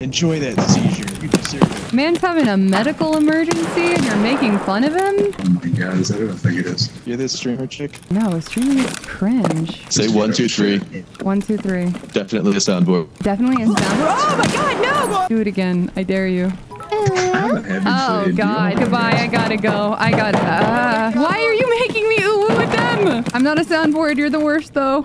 Enjoy that seizure. You deserve it. Man's having a medical emergency and you're making fun of him? Oh my god, is that what I think it is? You're this streamer chick? No, streaming is cringe. Say one, two, three. One, two, three. Definitely a soundboard. Definitely a soundboard. Oh my god, no! Do it again. I dare you. Oh god, oh goodbye. I gotta go. I gotta. Uh, why are you making me ooh woo with them? I'm not a soundboard. You're the worst though.